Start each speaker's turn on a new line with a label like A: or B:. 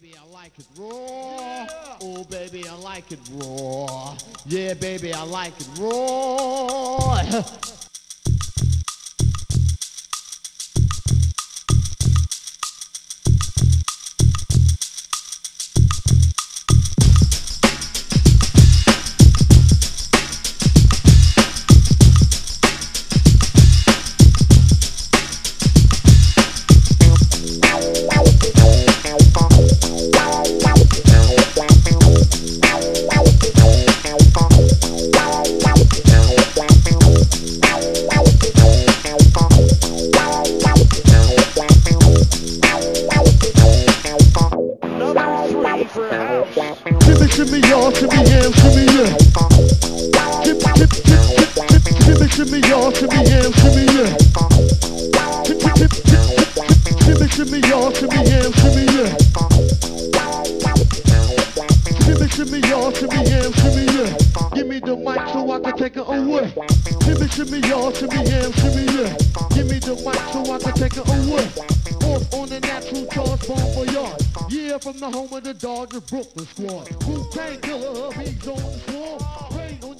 A: baby, I like it raw. Oh, baby, I like it raw. Yeah, baby, I like it raw. Shimmy, shimmy, y'all, shimmy, yeah, shimmy, yeah. Shimmy, shimmy, shimmy, shimmy, shimmy, y'all, shimmy, yeah, shimmy, yeah. Shimmy, shimmy, shimmy, y'all, shimmy, yeah, shimmy, yeah. Shimmy, shimmy, y'all, shimmy, yeah, shimmy, yeah. Give me the mic so I can take it away. Shimmy, shimmy, y'all, shimmy, yeah, shimmy, yeah. Give me the mic so I can take it away. Yeah, from the home of the Dodgers Brooklyn squad. Wu-Tang Killer, he's on the swarm.